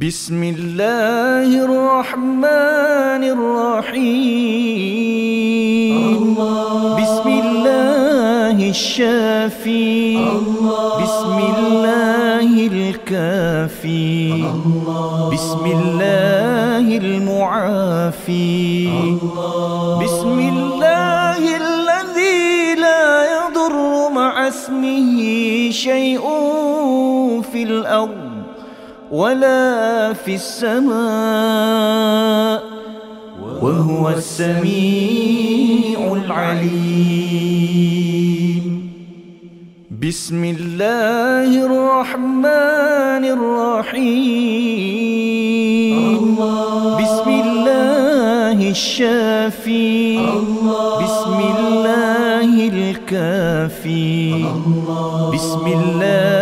بسم الله الرحمن الرحيم. بسم الله الشافي. بسم الله الكافي. بسم الله المعافي. بسم الله الذي لا يضر مع اسمه شيء في الأرض. ولا في السماء وهو السميع العليم. بسم الله الرحمن الرحيم. بسم الله الشافي. بسم الله الكافي. بسم الله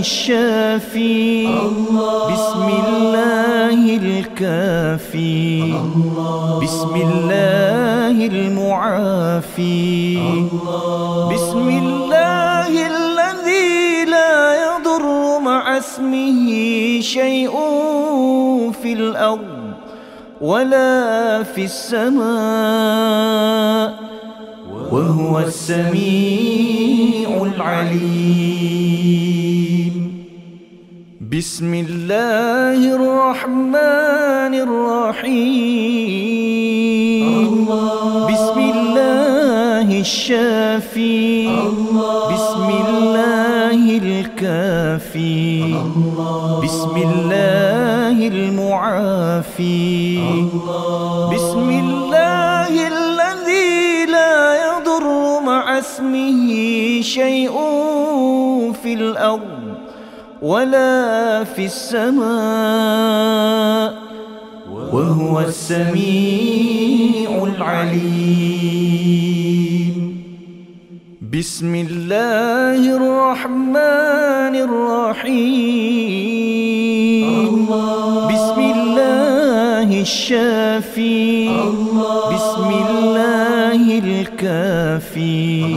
الله. الشافي بسم الله الكافي. بسم الله المعافي. بسم الله الذي لا يضر مع اسمه شيء في الأرض ولا في السماء. وهو السميع العليم. بسم الله الرحمن الرحيم. بسم الله الشافي. بسم الله الكافي. بسم الله المعافي. شيء في الأرض ولا في السماء وهو السميع العليم. بسم الله الرحمن الرحيم. بسم الله الشافي. بسم الله الكافي.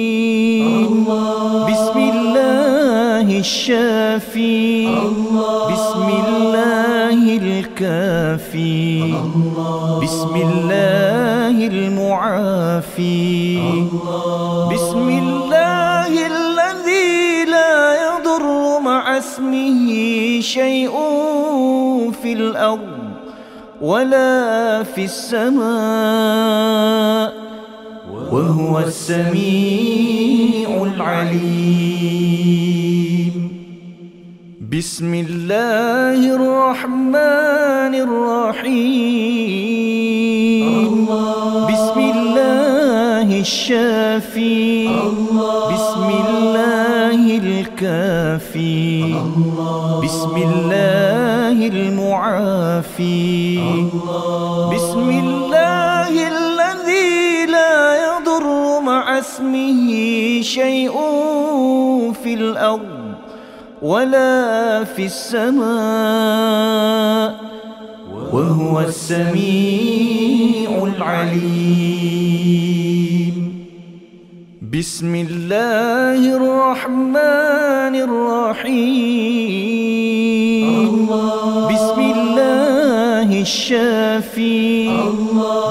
بسم الله الشافي. بسم الله الكافي. بسم الله المعافي. بسم الله الذي لا يضر مع اسمه شيء في الأرض ولا في السماء. وهو السميع العليم. بسم الله الرحمن الرحيم. بسم الله الشافي. بسم الله الكافي. بسم الله المعافي. اسمه شيء في الأرض ولا في السماء وهو السميع العليم بسم الله الرحمن الرحيم الله. الشافي بسم الله الكافي بسم الله.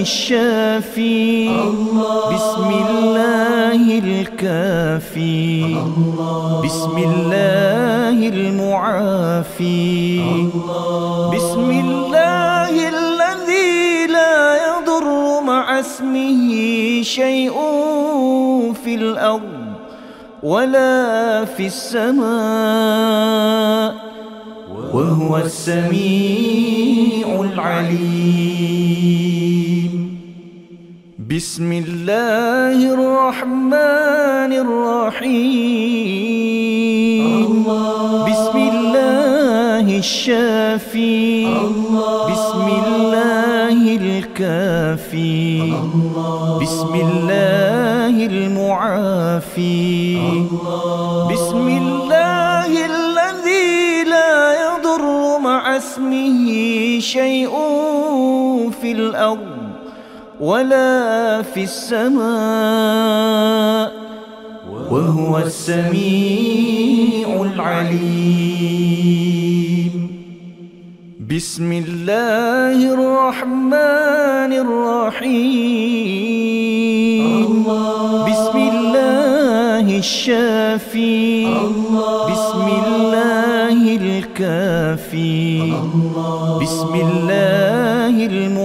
الله. الشافي بسم الله الكافي. بسم الله المعافي. بسم الله الذي لا يضر مع اسمه شيء في الأرض ولا في السماء. وهو السميع العليم. بسم الله الرحمن الرحيم. بسم الله الشافي. بسم الله الكافي. بسم الله المعافي. بسم الله الذي لا يضر مع اسمه شيء في الأرض. ولا في السماء وهو السميع العليم. بسم الله الرحمن الرحيم. بسم الله الشافي. بسم الله الكافي. بسم الله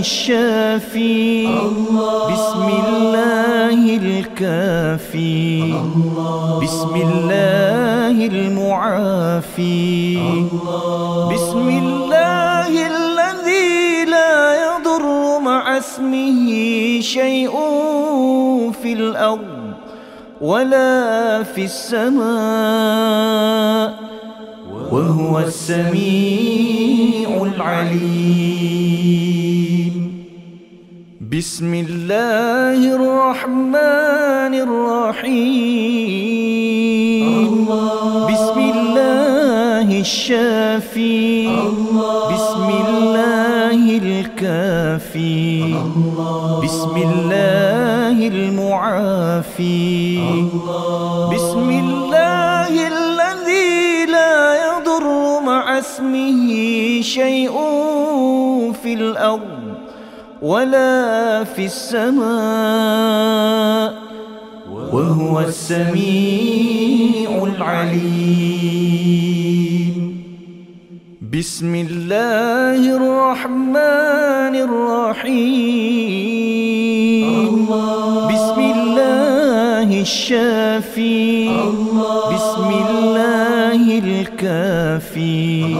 الشافي. بسم الله الكافي. بسم الله المعافي. بسم الله الذي لا يضر مع اسمه شيء في الأرض ولا في السماء. وهو السميع العليم. بسم الله الرحمن الرحيم. بسم الله الشافي. بسم الله الكافي. بسم الله المعافي. بسم الله شيء في الأرض ولا في السماء وهو السميع العليم. بسم الله الرحمن الرحيم. بسم الله الشافي. بسم الله الكافي.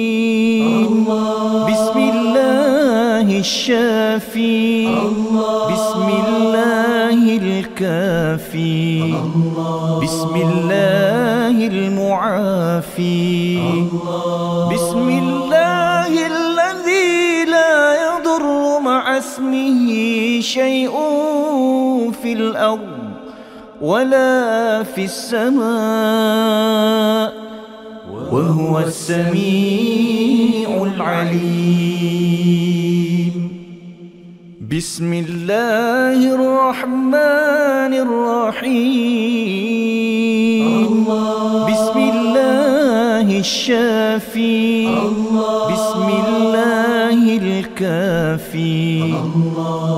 بسم الله الشافي. بسم الله الكافي. بسم الله المعافي. بسم الله الذي لا يضر مع اسمه شيء في الأرض ولا في السماء. وهو السميع العليم. بسم الله الرحمن الرحيم. بسم الله الشافي. بسم الله الكافي.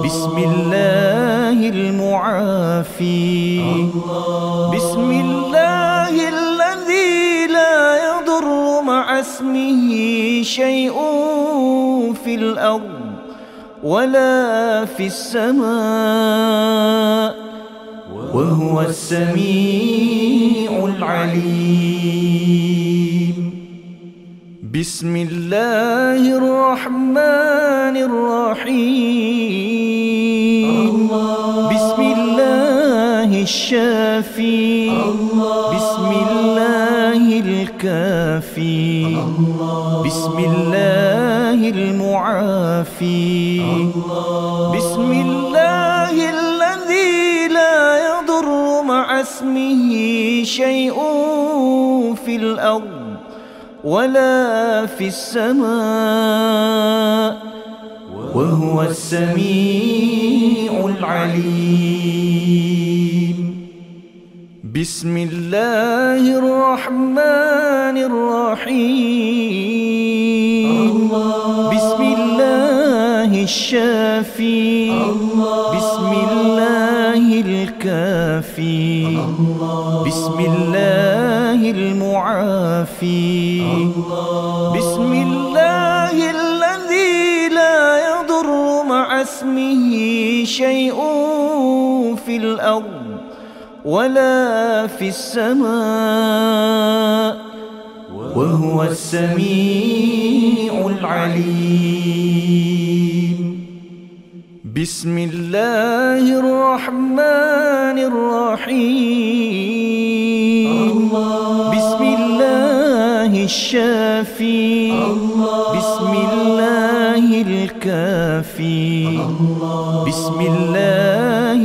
بسم الله المعافي. بسم اسمه شيء في الأرض ولا في السماء وهو السميع العليم. بسم الله الرحمن الرحيم. بسم الله الشافي. بسم الله الكافي. بسم الله المعافي. بسم الله الذي لا يضر مع اسمه شيء في الأرض ولا في السماء وهو السميع العليم. بسم الله الرحمن الرحيم بسم الله الشافي بسم الله الكافي بسم الله المعافي بسم الله الذي لا يضر مع اسمه شيء في الأرض ولا في السماء وهو السميع العليم. بسم الله الرحمن الرحيم. بسم الله الشافي. بسم الله الكافي. بسم الله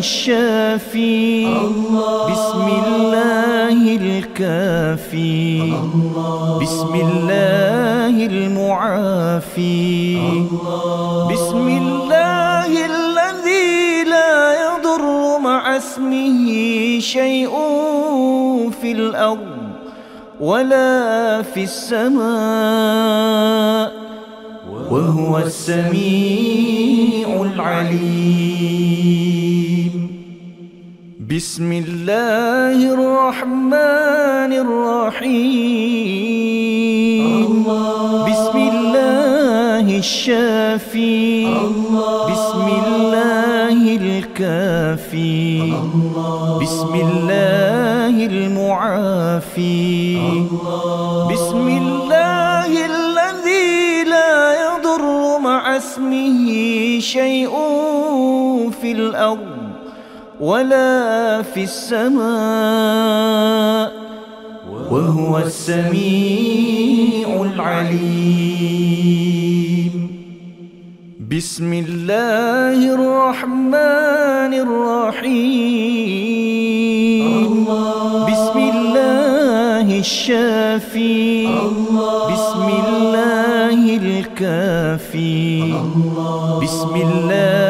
الله. الشافي بسم الله الكافي. بسم الله المعافي. بسم الله الذي لا يضر مع اسمه شيء في الأرض ولا في السماء. وهو السميع العليم. بسم الله الرحمن الرحيم. بسم الله الشافي. بسم الله الكافي. بسم الله المعافي. بسم الله الذي لا يضر مع اسمه شيء في الأرض. ولا في السماء وهو السميع العليم. بسم الله الرحمن الرحيم. بسم الله الشافي. بسم الله الكافي. بسم الله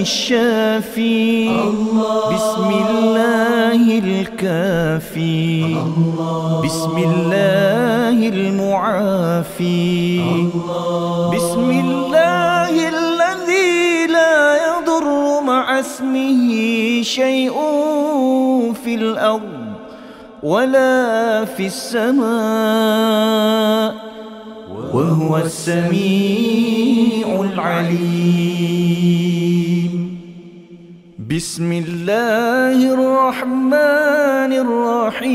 الشافي. بسم الله الكافي. بسم الله المعافي. بسم الله الذي لا يضر مع اسمه شيء في الأرض ولا في السماء. وهو السميع العليم. بسم الله الرحمن الرحيم.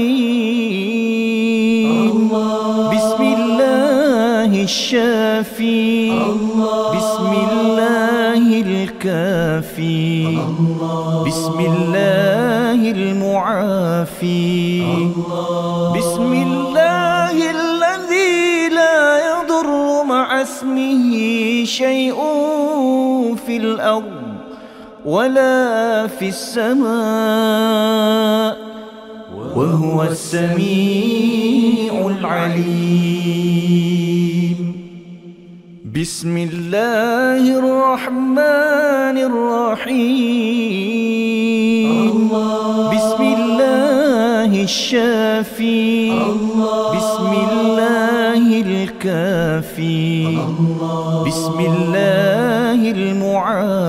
بسم الله الشافي. بسم الله الكافي. بسم الله المعافي. بسم الله الذي لا يضر مع اسمه شيء في الأرض. ولا في السماء وهو السميع العليم. بسم الله الرحمن الرحيم. بسم الله الشافي. بسم الله الكافي. بسم الله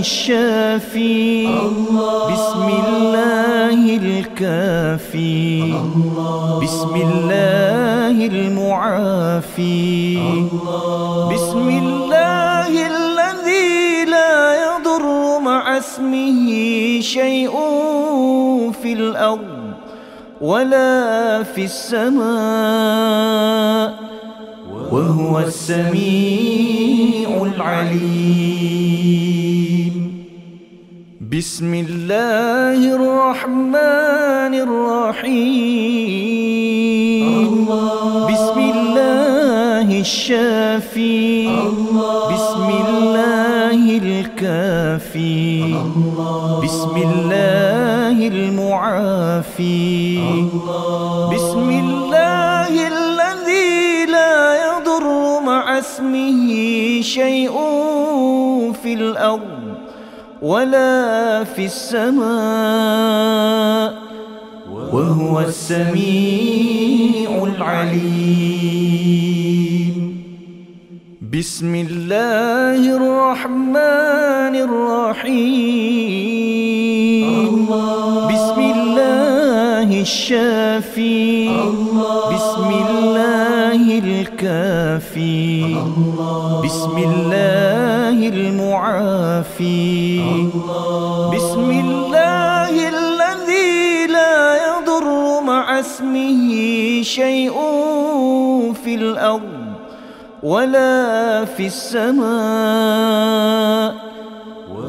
الله. الشافي بسم الله الكافي. بسم الله المعافي. بسم الله الذي لا يضر مع اسمه شيء في الأرض ولا في السماء. وهو السميع العليم. بسم الله الرحمن الرحيم. بسم الله الشافي. بسم الله الكافي. بسم الله المعافي. مع اسمه شيء في الأرض ولا في السماء وهو السميع العليم. بسم الله الرحمن الرحيم. بسم الله الشافي. بسم الله الكافي. بسم الله المعافي. بسم الله الذي لا يضر مع اسمه شيء في الأرض ولا في السماء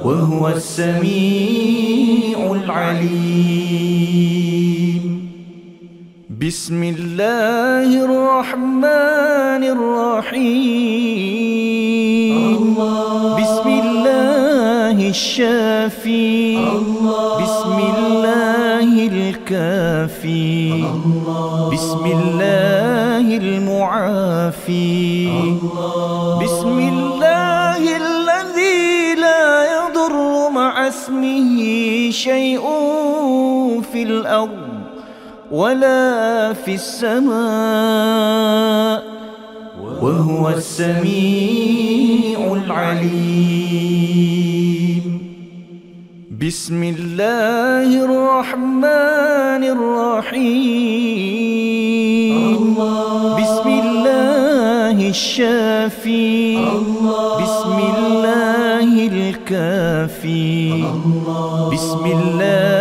وهو السميع العليم. بسم الله الرحمن الرحيم. بسم الله الشافي. بسم الله الكافي. بسم الله المعافي. بسم الله الذي لا يضر مع اسمه شيء في الأرض. ولا في السماء وهو السميع العليم. بسم الله الرحمن الرحيم. بسم الله الشافي. بسم الله الكافي. بسم الله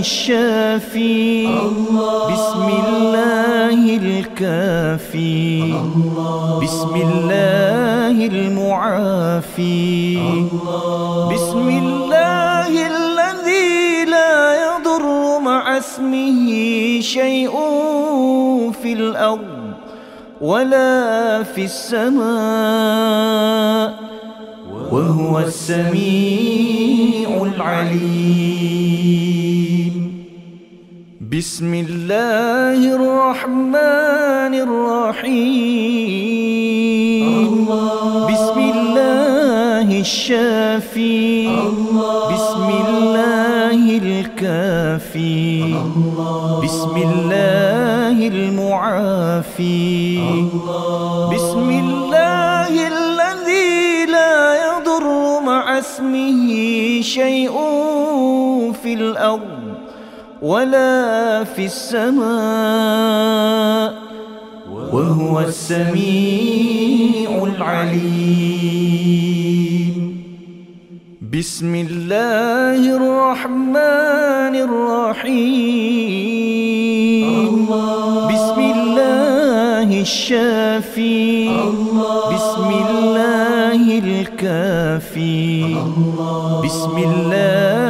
الشافي. بسم الله الكافي. بسم الله المعافي. بسم الله الذي لا يضر مع اسمه شيء في الأرض ولا في السماء. وهو السميع العليم. بسم الله الرحمن الرحيم بسم الله الشافي بسم الله الكافي بسم الله المعافي بسم الله الذي لا يضر مع اسمه شيء في الأرض ولا في السماء وهو السميع العليم. بسم الله الرحمن الرحيم. بسم الله الشافي. بسم الله الكافي. بسم الله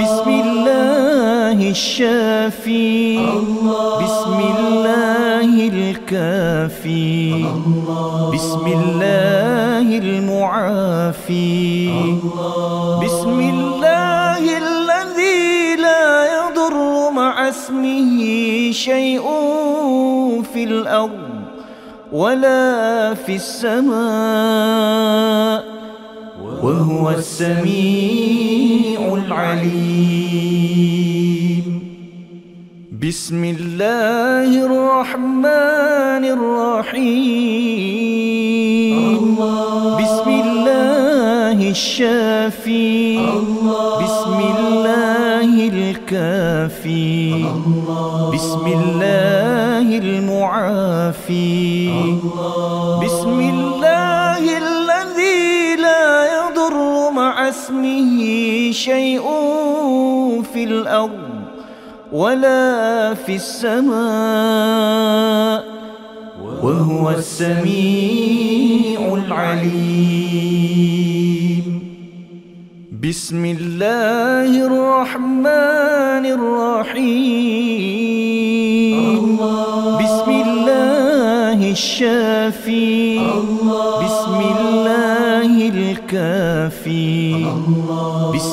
بسم الله الشافي. بسم الله الكافي. بسم الله المعافي. بسم الله الذي لا يضر مع اسمه شيء في الأرض ولا في السماء. وهو السميع العليم بسم الله الرحمن الرحيم. بسم الله الشافي. بسم الله الكافي. بسم الله المعافي. اسمه شيء في الأرض ولا في السماء وهو السميع العليم. بسم الله الرحمن الرحيم. بسم الله الشافي. بسم الله الكافي.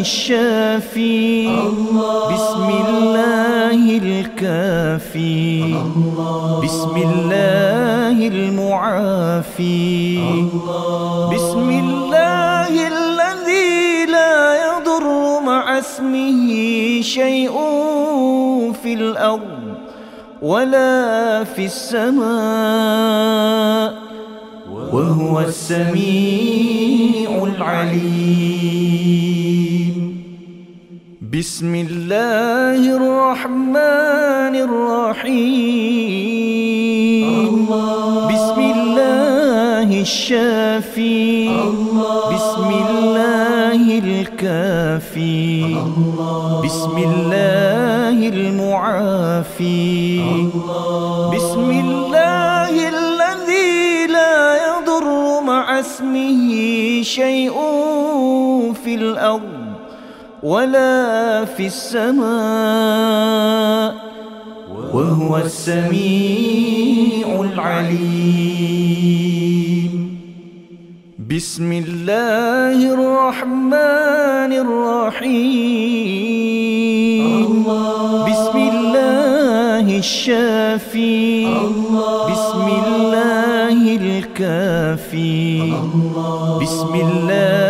الشافي. بسم الله الكافي. بسم الله المعافي. بسم الله الذي لا يضر مع اسمه شيء في الأرض ولا في السماء. وهو السميع العليم. بسم الله الرحمن الرحيم بسم الله الشافي بسم الله الكافي بسم الله المعافي بسم الله الذي لا يضر مع اسمه شيء في الأرض ولا في السماء وهو السميع العليم. بسم الله الرحمن الرحيم. بسم الله الشافي. بسم الله الكافي. بسم الله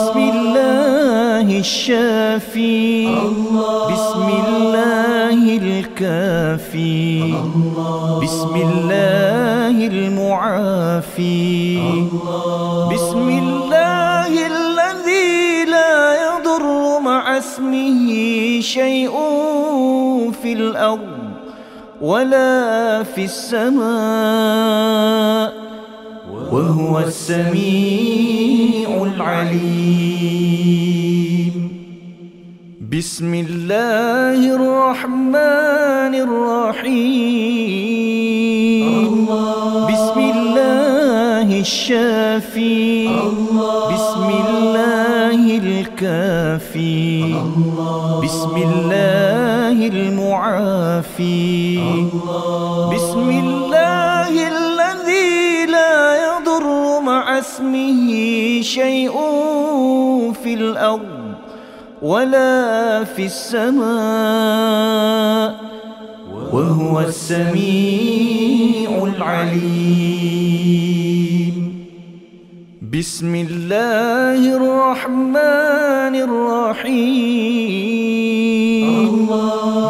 الشافي. بسم الله الكافي. بسم الله المعافي. بسم الله الذي لا يضر مع اسمه شيء في الأرض ولا في السماء. وهو السميع العليم. بسم الله الرحمن الرحيم بسم الله الشافي بسم الله الكافي بسم الله المعافي بسم الله الذي لا يضر مع اسمه شيء في الأرض ولا في السماء وهو السميع العليم. بسم الله الرحمن الرحيم.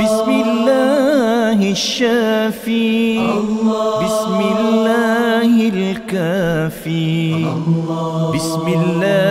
بسم الله الشافي. بسم الله الكافي. بسم الله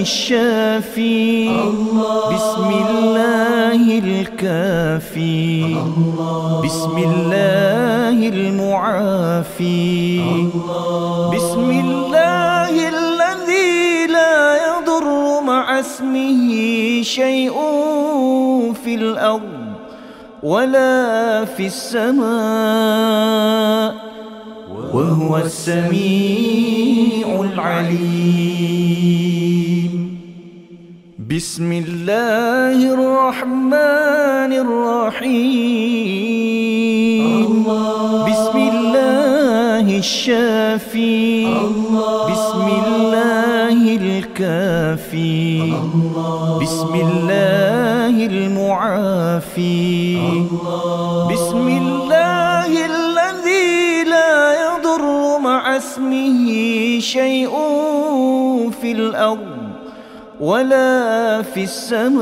الشافي. بسم الله الكافي. بسم الله المعافي. بسم الله الذي لا يضر مع اسمه شيء في الأرض ولا في السماء. وهو السميع العليم. بسم الله الرحمن الرحيم بسم الله الشافي بسم الله الكافي بسم الله المعافي بسم الله الذي لا يضر مع اسمه شيء في الأرض ولا في السماء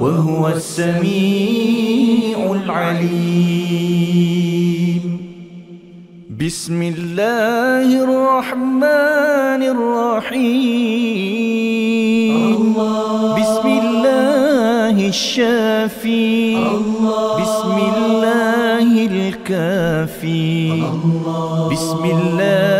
وهو السميع العليم. بسم الله الرحمن الرحيم. بسم الله الشافي. بسم الله الكافي. بسم الله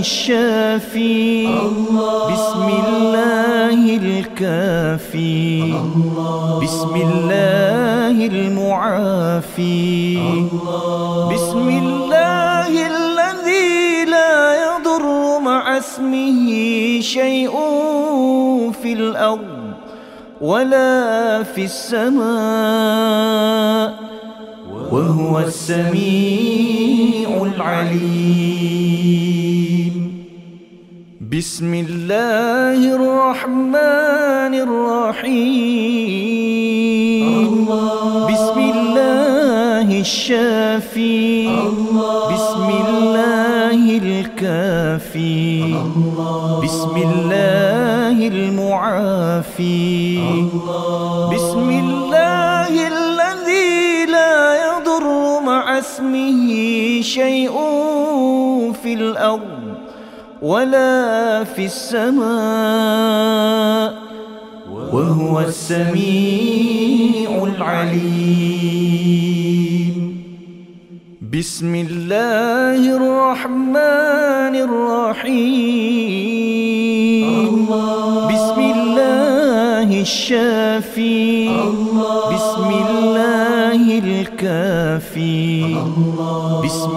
الله. الشافي بسم الله الكافي. بسم الله المعافي. بسم الله الذي لا يضر مع اسمه شيء في الأرض ولا في السماء. وهو السميع العليم. بسم الله الرحمن الرحيم. بسم الله الشافي. بسم الله الكافي. بسم الله المعافي. بسم شيء في الأرض ولا في السماء وهو السميع العليم. بسم الله الرحمن الرحيم. بسم الله الشافي. بسم الله الكافي. بسم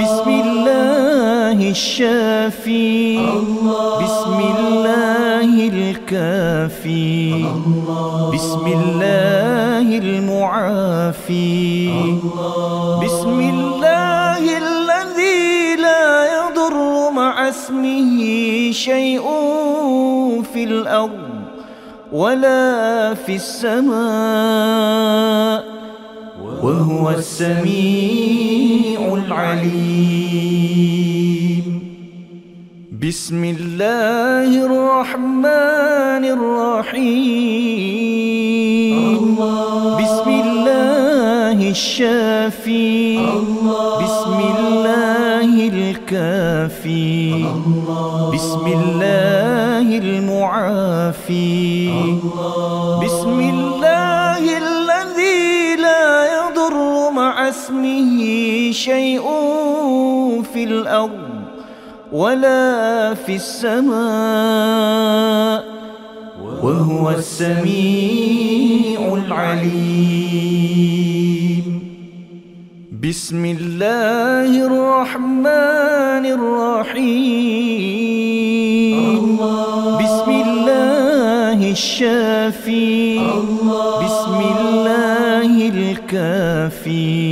بسم الله الشافي. بسم الله الكافي. بسم الله المعافي. بسم الله الذي لا يضر مع اسمه شيء في الأرض ولا في السماء. وهو السميع العليم. بسم الله الرحمن الرحيم. بسم الله الشافي. بسم الله الكافي. بسم الله المعافي. بسم اسمه شيء في الأرض ولا في السماء وهو السميع العليم. بسم الله الرحمن الرحيم. بسم الله الشافي. بسم الله الكافي.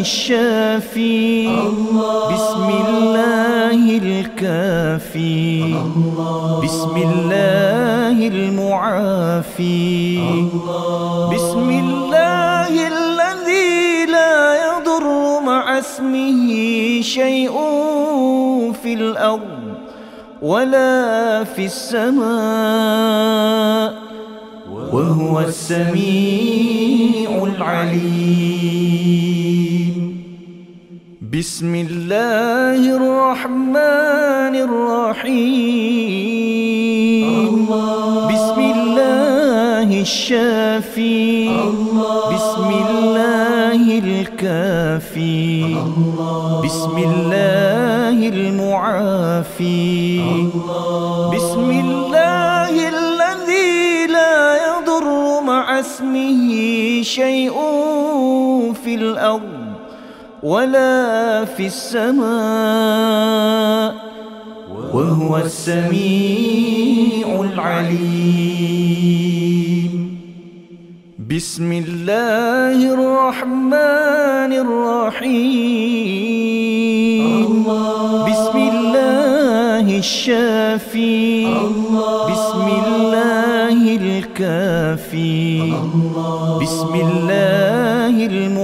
الشافي. بسم الله الكافي. بسم الله المعافي. بسم الله الذي لا يضر مع اسمه شيء في الأرض ولا في السماء. وهو السميع العليم. بسم الله الرحمن الرحيم بسم الله الشافي بسم الله الكافي بسم الله المعافي بسم الله الذي لا يضر مع اسمه شيء في الأرض ولا في السماء وهو السميع العليم. بسم الله الرحمن الرحيم. بسم الله الشافي. بسم الله الكافي. بسم الله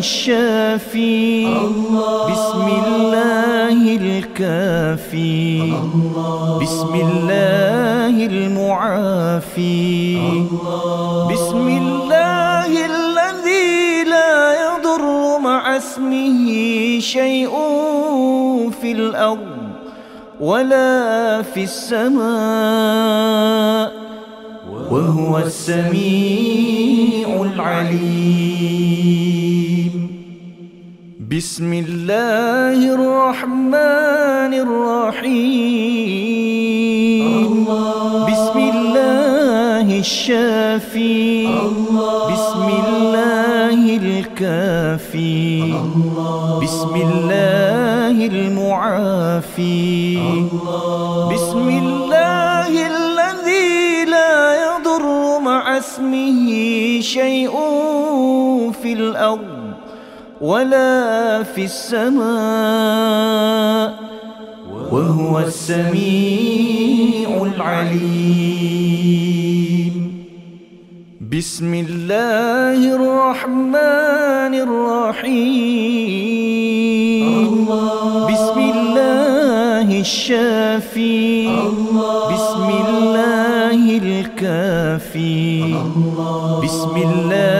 الشافي. بسم الله الكافي. بسم الله المعافي. بسم الله الذي لا يضر مع اسمه شيء في الأرض ولا في السماء. وهو السميع العليم. بسم الله الرحمن الرحيم. بسم الله الشافي. بسم الله الكافي. بسم الله المعافي. بسم الله الذي لا يضر مع اسمه شيء في الأرض. ولا في السماء وهو السميع العليم. بسم الله الرحمن الرحيم. بسم الله الشافي. بسم الله الكافي. بسم الله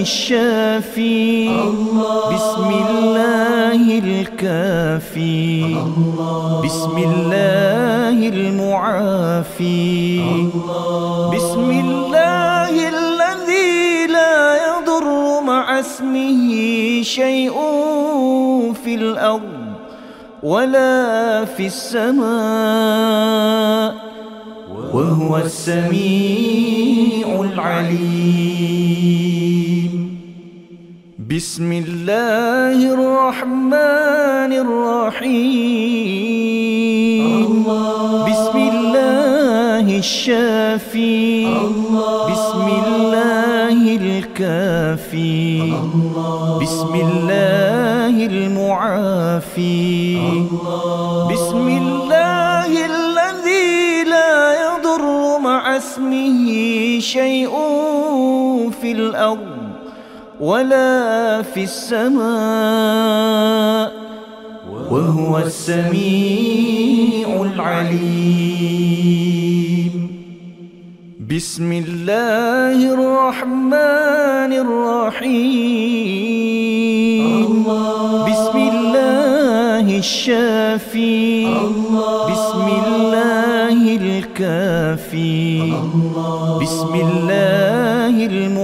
الشافي. بسم الله الكافي. بسم الله المعافي. بسم الله الذي لا يضر مع اسمه شيء في الأرض ولا في السماء. وهو السميع العليم. بسم الله الرحمن الرحيم. بسم الله الشافي. بسم الله الكافي. بسم الله المعافي. بسم الله الذي لا يضر مع اسمه شيء في الأرض. ولا في السماء وهو السميع العليم. بسم الله الرحمن الرحيم. بسم الله الشافي. بسم الله الكافي. بسم الله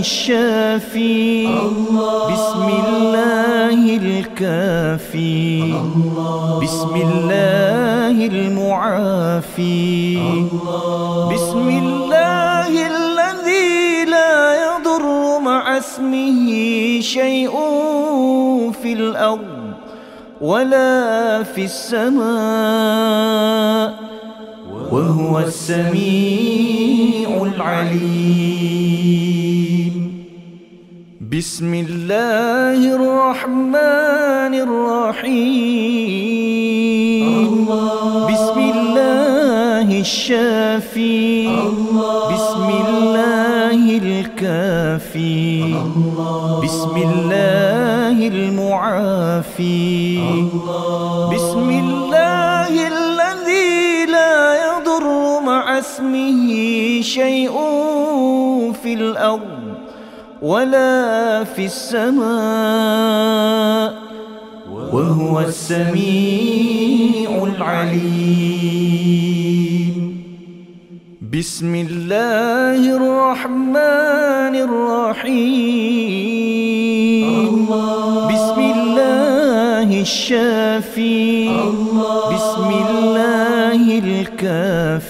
الله. الشافي بسم الله الكافي. بسم الله المعافي. بسم الله الذي لا يضر مع اسمه شيء في الأرض ولا في السماء. وهو السميع العليم. بسم الله الرحمن الرحيم. بسم الله الشافي. بسم الله الكافي. بسم الله المعافي. مع اسمه شيء في الأرض ولا في السماء وهو السميع العليم. بسم الله الرحمن الرحيم. بسم الله الشافي. بسم الله الكافي.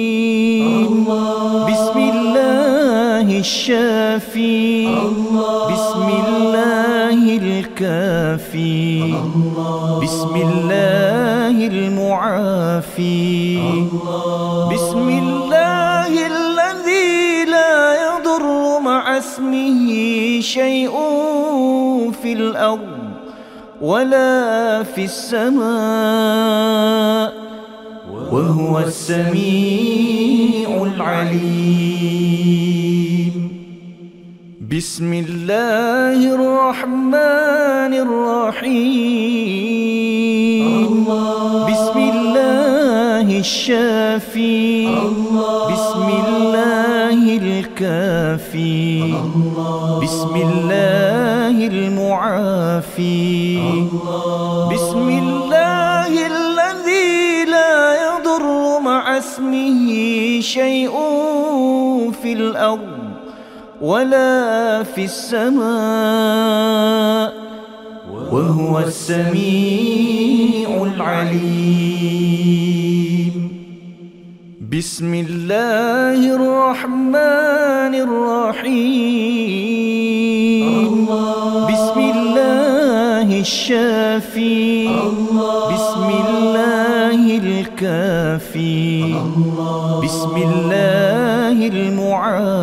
الله. الشافي بسم الله الكافي. بسم الله المعافي. بسم الله الذي لا يضر مع اسمه شيء في الأرض ولا في السماء. وهو السميع العليم. بسم الله الرحمن الرحيم. بسم الله الشافي. بسم الله الكافي. بسم الله المعافي. بسم الله الذي لا يضر مع اسمه شيء في الأرض. ولا في السماء وهو السميع العليم. بسم الله الرحمن الرحيم. بسم الله الشافي. بسم الله الكافي.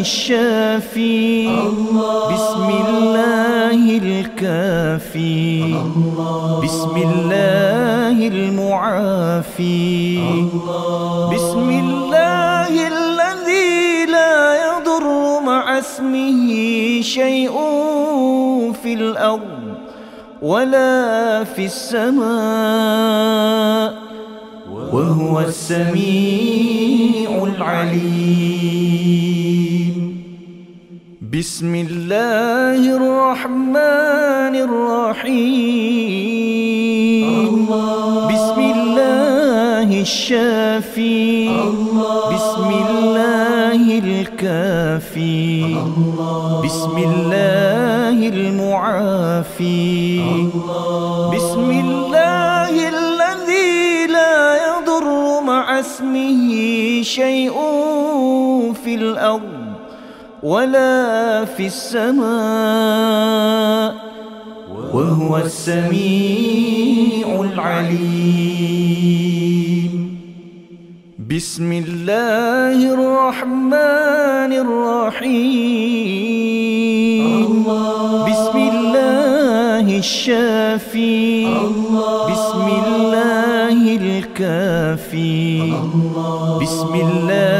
الشافي. بسم الله الكافي. بسم الله الله. المعافي بسم الله الذي لا يضر مع اسمه شيء في الأرض ولا في السماء. وهو السميع العليم. بسم الله الرحمن الرحيم بسم الله الشافي بسم الله الكافي بسم الله المعافي بسم الله الذي لا يضر مع اسمه شيء في الأرض ولا في السماء وهو السميع العليم. بسم الله الرحمن الرحيم. بسم الله الشافي. بسم الله الكافي. بسم الله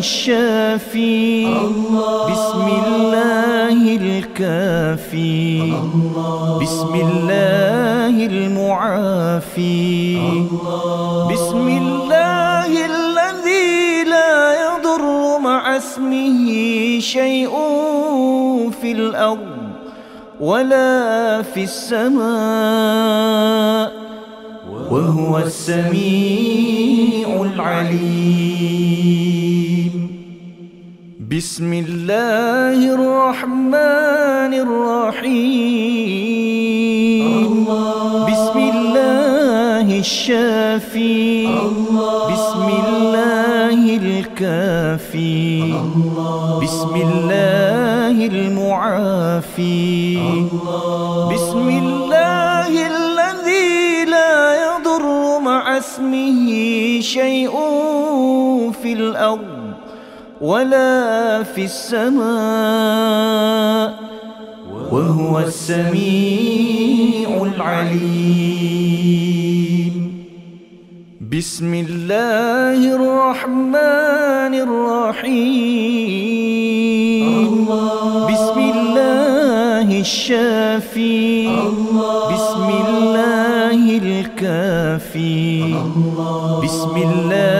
الله. الشافي بسم الله الكافي. بسم الله المعافي. بسم الله الذي لا يضر مع اسمه شيء في الأرض ولا في السماء. وهو السميع العليم. بسم الله الرحمن الرحيم بسم الله الشافي بسم الله الكافي بسم الله المعافي بسم الله الذي لا يضر مع اسمه شيء في الأرض ولا في السماء وهو السميع العليم. بسم الله الرحمن الرحيم. بسم الله الشافي. بسم الله الكافي. بسم الله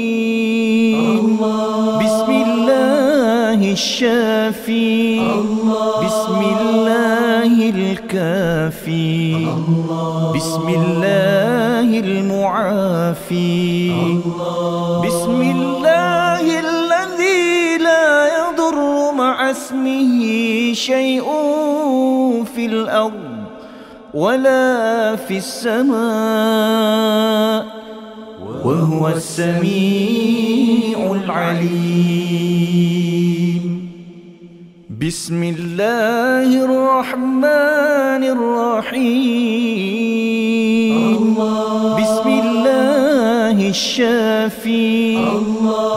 الشافي. بسم الله الكافي. بسم الله المعافي. بسم الله الذي لا يضر مع اسمه شيء في الأرض ولا في السماء. وهو السميع العليم. بسم الله الرحمن الرحيم. بسم الله الشافي.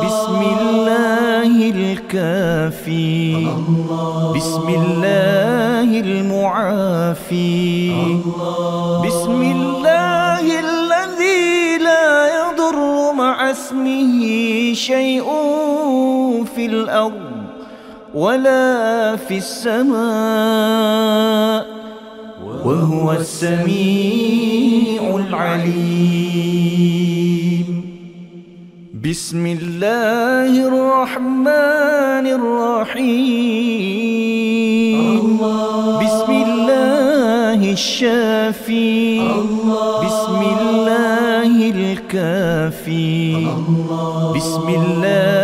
بسم الله الكافي. بسم الله المعافي. بسم الله الذي لا يضر مع اسمه شيء في الأرض. ولا في السماء وهو السميع العليم. بسم الله الرحمن الرحيم. بسم الله الشافي. بسم الله الكافي. بسم الله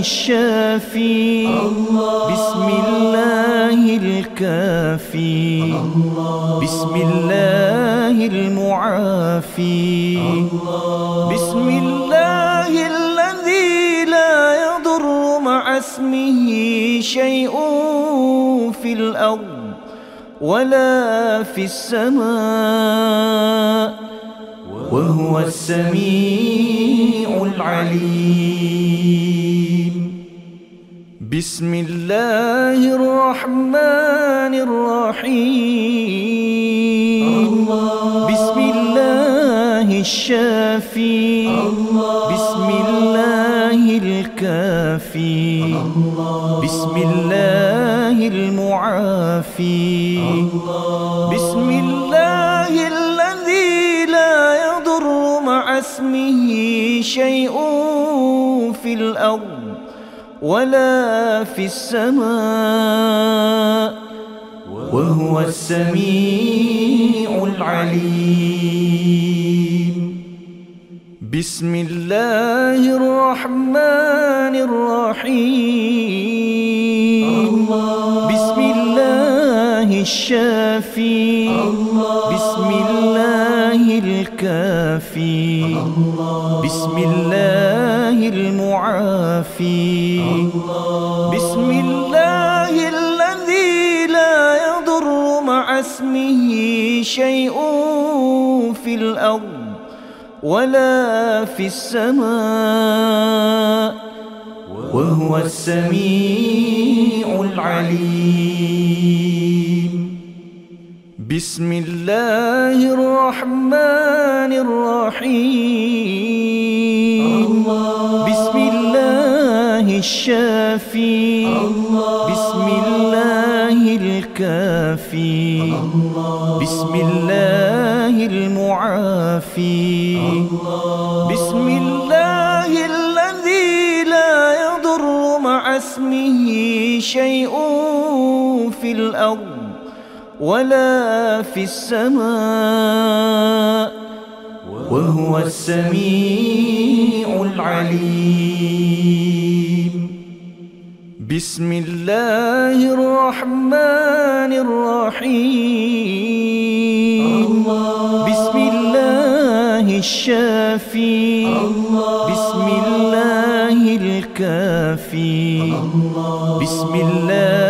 الله. الشافي بسم الله الكافي. بسم الله المعافي. بسم الله الذي لا يضر مع اسمه شيء في الأرض ولا في السماء. وهو السميع العليم. بسم الله الرحمن الرحيم. بسم الله الشافي. بسم الله الكافي. بسم الله المعافي. مع اسمه شيء في الأرض ولا في السماء وهو السميع العليم. بسم الله الرحمن الرحيم. بسم الله الشافي. بسم الله الكافي. بسم الله المعافي. بسم الله الذي لا يضر مع اسمه شيء في الأرض ولا في السماء وهو السميع العليم. بسم الله الرحمن الرحيم. بسم الله الشافي. بسم الله الكافي. بسم الله المعافي. بسم الله الذي لا يضر مع اسمه شيء في الأرض. ولا في السماء وهو السميع العليم. بسم الله الرحمن الرحيم. بسم الله الشافي. بسم الله الكافي. بسم الله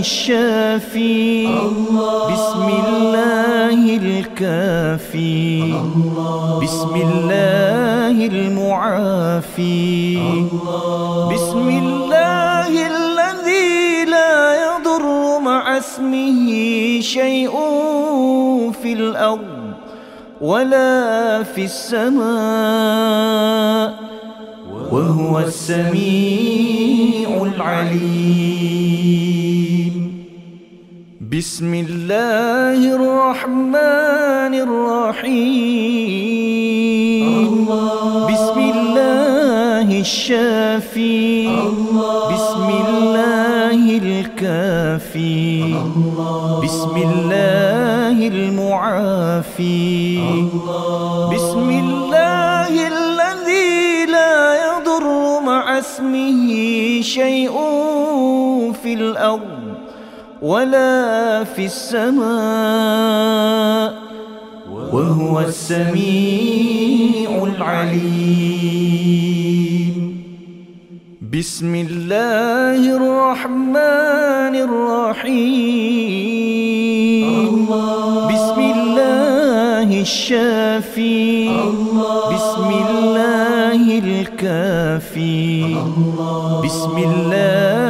الشافي. بسم الله الكافي. بسم الله المعافي. بسم الله الذي لا يضر مع اسمه شيء في الأرض ولا في السماء. وهو السميع العليم. بسم الله الرحمن الرحيم بسم الله الشافي بسم الله الكافي بسم الله المعافي بسم الله الذي لا يضر مع اسمه شيء في الأرض ولا في السماء وهو السميع العليم. بسم الله الرحمن الرحيم. بسم الله الشافي. بسم الله الكافي. بسم الله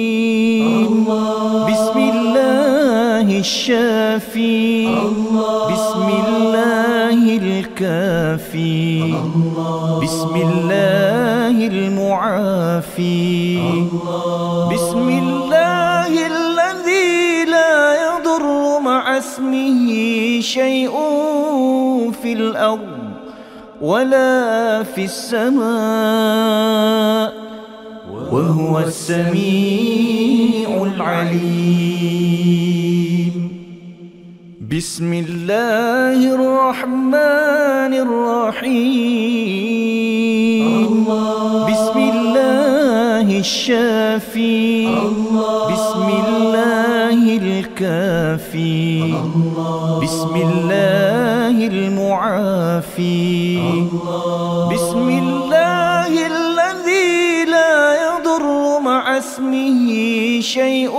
بسم الله الشافي. بسم الله الكافي. بسم الله المعافي. بسم الله الذي لا يضر مع اسمه شيء في الأرض ولا في السماء. وهو السميع العليم. بسم الله الرحمن الرحيم. بسم الله الشافي. بسم الله الكافي. بسم الله المعافي. بسم اسمه شيء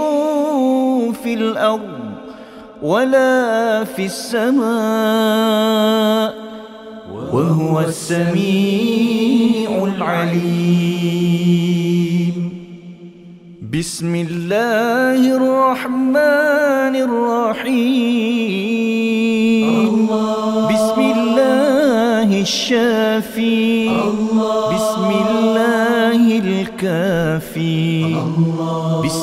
في الأرض ولا في السماء وهو السميع العليم. بسم الله الرحمن الرحيم. بسم الله الشافي. بسم الله الكافي.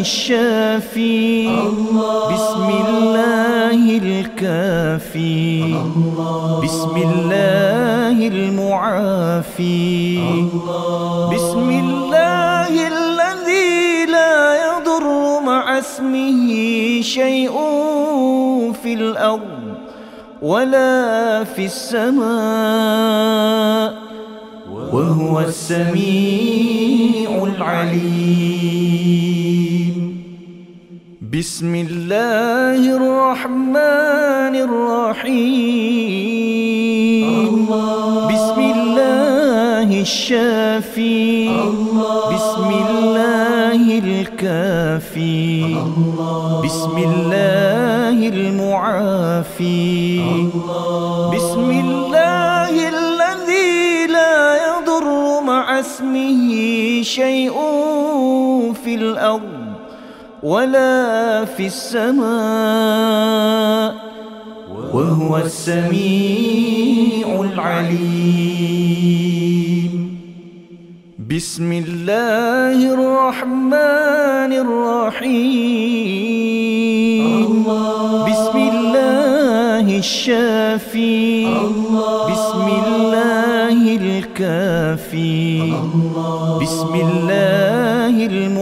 الشافي. بسم الله الكافي. بسم الله المعافي. بسم الله الذي لا يضر مع اسمه شيء في الأرض ولا في السماء. وهو السميع العليم. بسم الله الرحمن الرحيم بسم الله الشافي بسم الله الكافي بسم الله المعافي بسم الله الذي لا يضر مع اسمه شيء في الأرض ولا في السماء وهو السميع العليم. بسم الله الرحمن الرحيم. بسم الله الشافي. بسم الله الكافي. بسم الله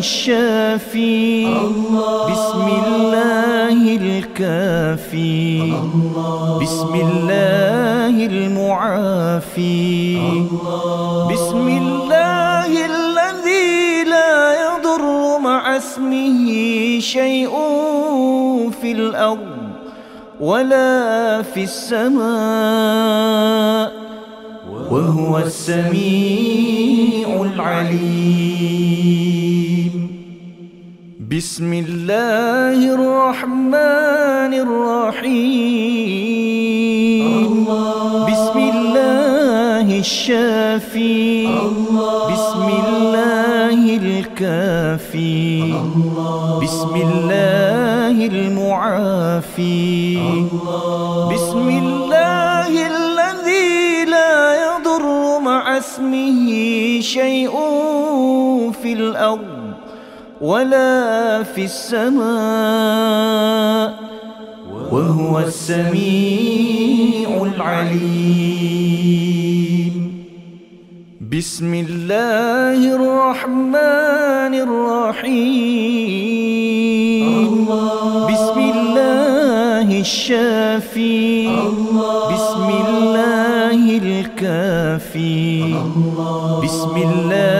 الشافي. بسم الله الكافي. بسم الله المعافي. بسم الله الذي لا يضر مع اسمه شيء في الأرض ولا في السماء. وهو السميع العليم. بسم الله الرحمن الرحيم بسم الله الشافي بسم الله الكافي بسم الله المعافي بسم الله الذي لا يضر مع اسمه شيء في الأرض ولا في السماء وهو السميع العليم. بسم الله الرحمن الرحيم. بسم الله الشافي. بسم الله الكافي. بسم الله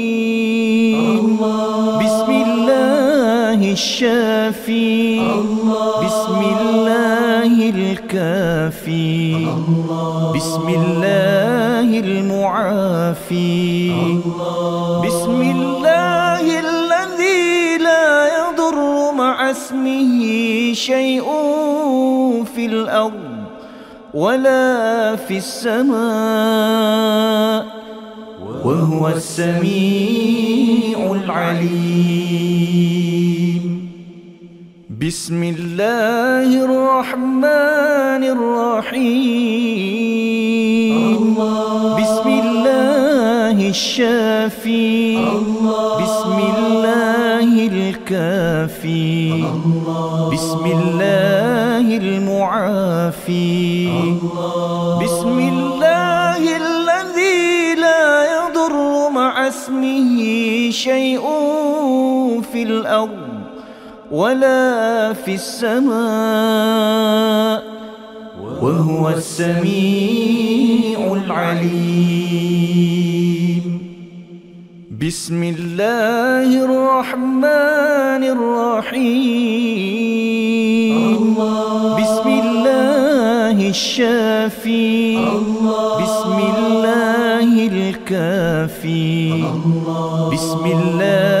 الشافي. بسم الله الكافي. بسم الله المعافي. بسم الله الذي لا يضر مع اسمه شيء في الأرض ولا في السماء. وهو السميع العليم. بسم الله الرحمن الرحيم. بسم الله الشافي. بسم الله الكافي. بسم الله المعافي. بسم الله الذي لا يضر مع اسمه شيء في الأرض. ولا في السماء وهو السميع العليم. بسم الله الرحمن الرحيم. بسم الله الشافي. بسم الله الكافي. بسم الله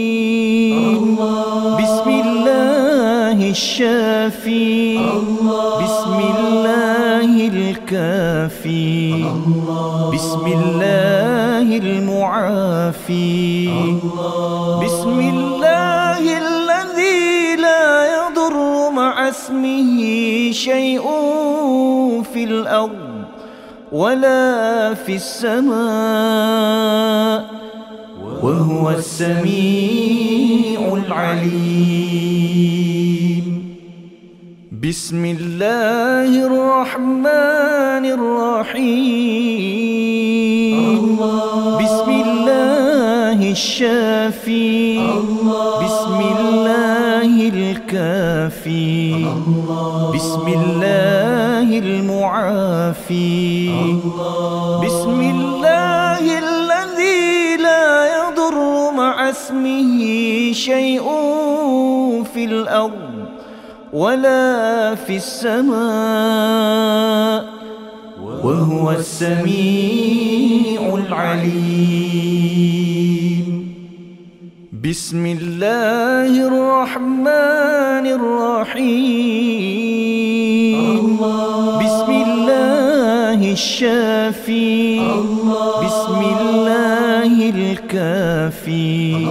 الله. الشافي بسم الله الكافي. بسم الله المعافي. بسم الله الذي لا يضر مع اسمه شيء في الأرض ولا في السماء. وهو السميع العليم. بسم الله الرحمن الرحيم. بسم الله الشافي. بسم الله الكافي. بسم الله المعافي. بسم الله مع اسمه شيء في الأرض ولا في السماء وهو السميع العليم. بسم الله الرحمن الرحيم. بسم الله الشافي. بسم الله الكافي.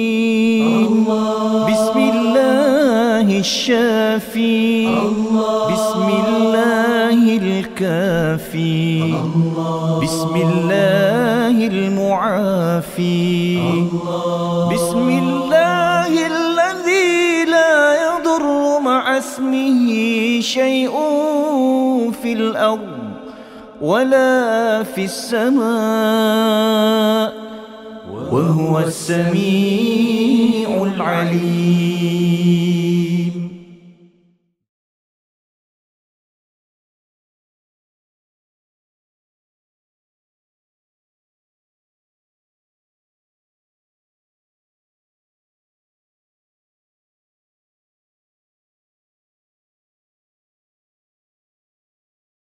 بسم الله الشافي. بسم الله الكافي. بسم الله المعافي. بسم الله الذي لا يضر مع اسمه شيء في الأرض ولا في السماء. وهو السميع العليم.